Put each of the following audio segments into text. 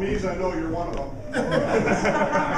I know you're one of them.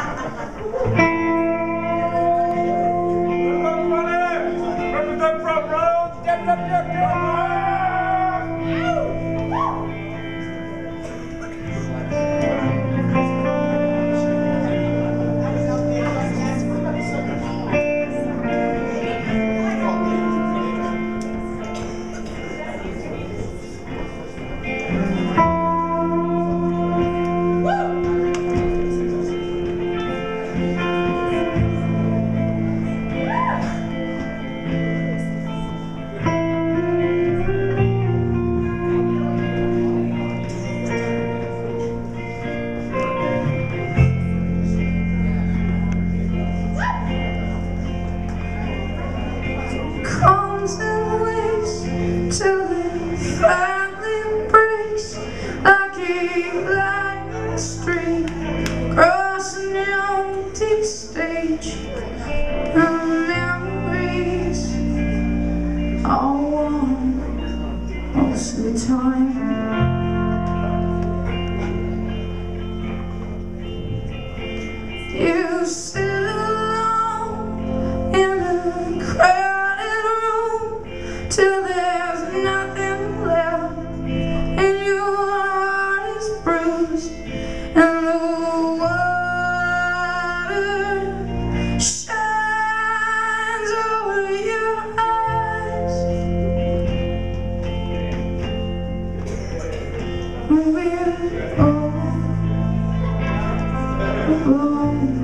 big street crossing the empty stage. Memories are warm the time. Moving on.